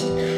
Yeah.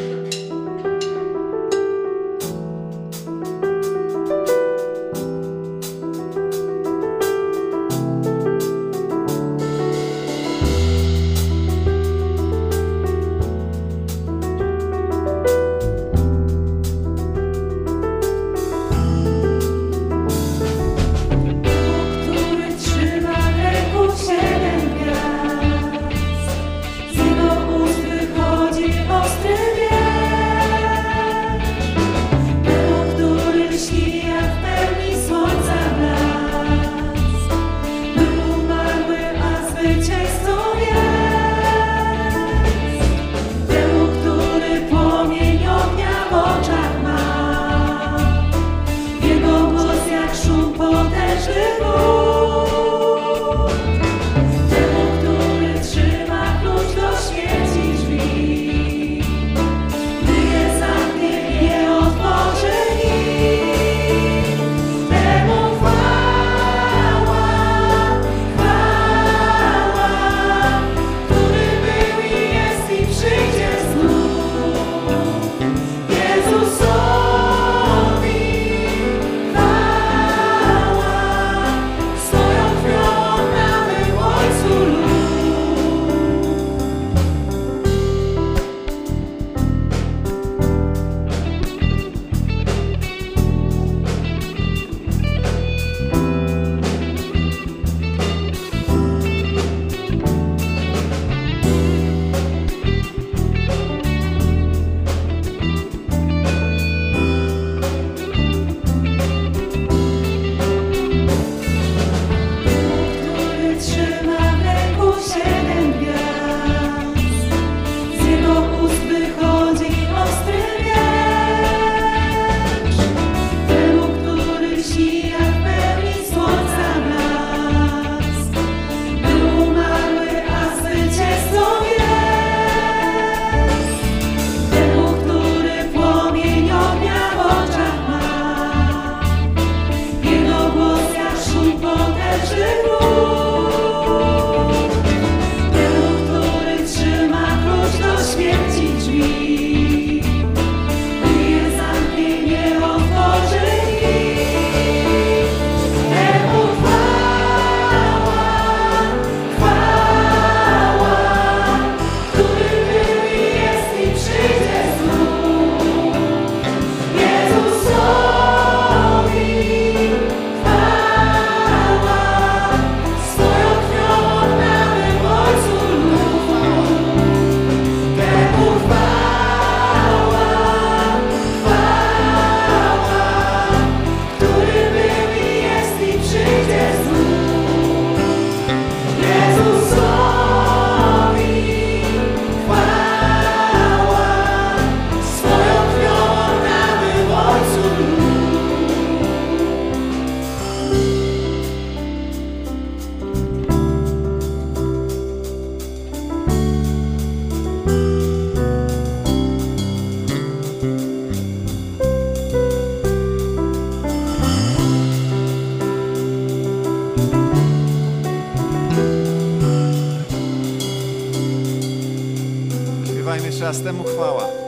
Śpiewajmy jeszcze raz temu chwała.